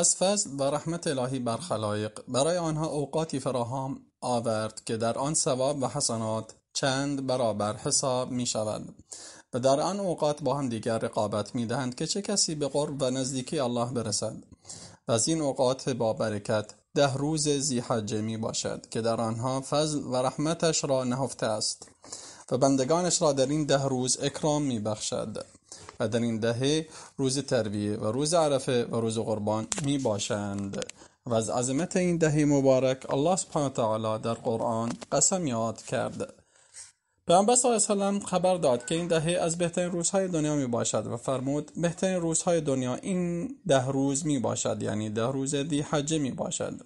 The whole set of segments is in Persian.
از فضل و رحمت الهی بر خلایق برای آنها اوقاتی فراهم آورد که در آن ثواب و حسنات چند برابر حساب می شود و در آن اوقات با هم دیگر رقابت می دهند که چه کسی به قرب و نزدیکی الله برسد و از این اوقات با برکت ده روز زیحجه می باشد که در آنها فضل و رحمتش را نهفته است و بندگانش را در این ده روز اکرام می بخشد و در این دهه روز ترویه و روز عرفه و روز قربان می باشند. و از عظمت این دهه مبارک الله سبحانه تعالی در قرآن قسم یاد کرد. پیامبر صلی الله علیه خبر داد که این دهه از بهترین روزهای دنیا می باشد و فرمود بهترین روزهای دنیا این ده روز می باشد یعنی ده روز دی حجه می باشد.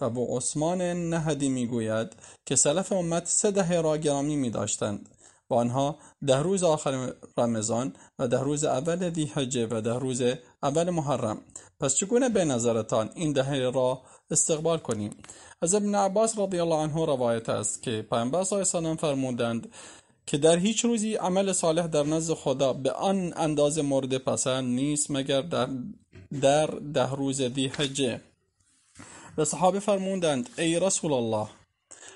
و با عثمان نهدی می گوید که سلف امت سه دهه را گرامی می داشتند. و آنها ده روز آخر رمضان و ده روز اول دی حجه و ده روز اول محرم. پس چگونه به نظرتان این دهه را استقبال کنیم؟ از ابن عباس رضی الله عنه روایت است که پیامبر صلی الله علیه فرمودند که در هیچ روزی عمل صالح در نزد خدا به آن اندازه مورد پسند نیست مگر در در ده روز دی حجه و صحابه فرمودند ای رسول الله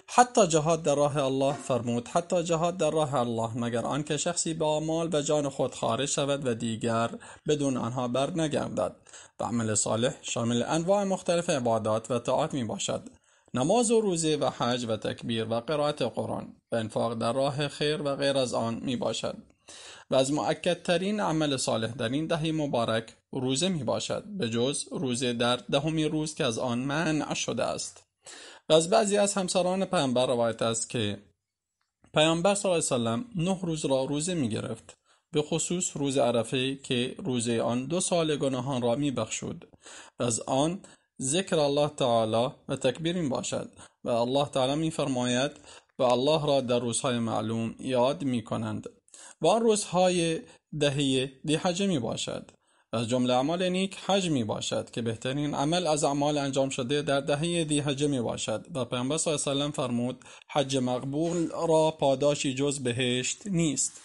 حتی جهاد در راه الله فرمود حتی جهاد در راه الله مگر آنکه شخصی با مال و جان خود خارج شود و دیگر بدون آنها بر نگردد. و عمل صالح شامل انواع مختلف عبادات و طاعات می باشد. نماز و روزه و حج و تکبیر و قرائت قرآن و انفاق در راه خیر و غیر از آن می باشد. و از معکدترین عمل صالح در این دهی مبارک روزه می باشد. به جز روزه در دهمی روز که از آن منع شده است. و از بعضی از همسران پیامبر روایت است که پیامبر صلی الله علیه وسلم نه روز را روزه می گرفت به خصوص روز عرفه که روزه آن دو سال گناهان را می بخشود و از آن ذکر الله تعالی و تکبیر می باشد و الله تعالی می فرماید و الله را در روزهای معلوم یاد می کنند. و آن روزهای دهه دی حجه می باشد. از جمله اعمال نیک حج می باشد که بهترین عمل از اعمال انجام شده در دهه دی حج می باشد. و پیامبر صلی الله علیه فرمود حج مقبول را پاداشی جز بهشت نیست.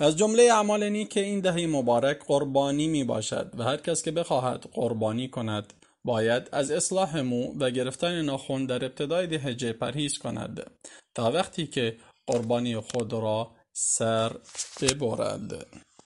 از جمله اعمال نیک این دهه مبارک قربانی می باشد و هر کس که بخواهد قربانی کند باید از اصلاح مو و گرفتن ناخون در ابتدای دهجه پرهیز کند تا وقتی که قربانی خود را سر ببرد.